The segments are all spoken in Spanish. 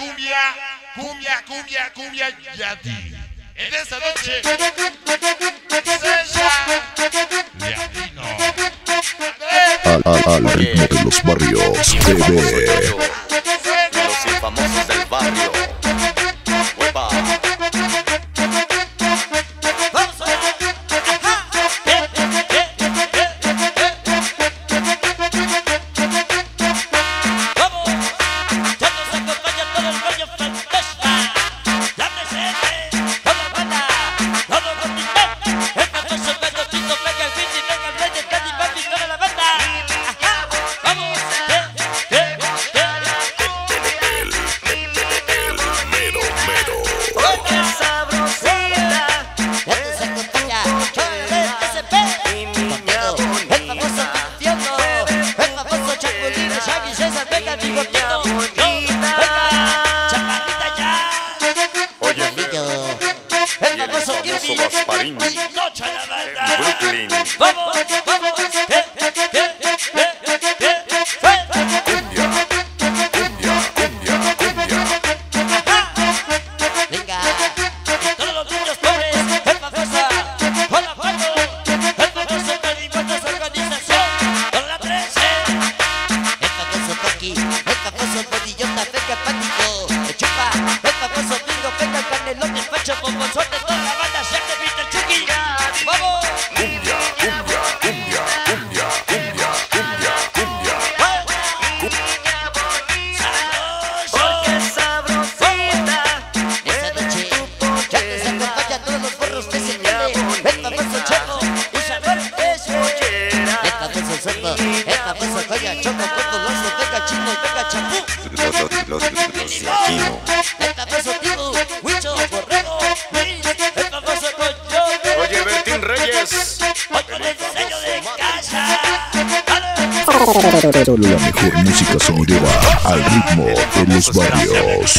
cumbia, cumbia, cumbia, cumbia yati. En esta noche al, al, al ritmo de los barrios concepto. Esta vez se pega choco, corto, loco, pega chico, pega chapú. Los vecinos. Esta vez se digo, huicho, borrego, Esta vez se con yo. Oye, Bertín Reyes. Hoy con el sello de casa. Solo la mejor música sobreva al ritmo de los barrios.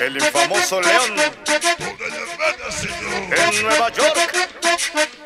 el infamoso León. En Nueva York.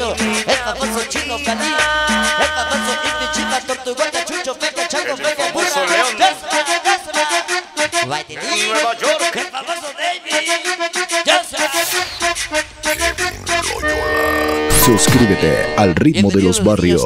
El famoso chino Cali, el famoso Chica, Chucho, Peco, Chango, Peco, famoso Suscríbete al ritmo de los barrios.